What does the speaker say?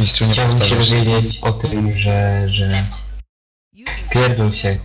Mistrzu nie Chciałbym się powtarzasz. dowiedzieć o tym, że, że pierdol się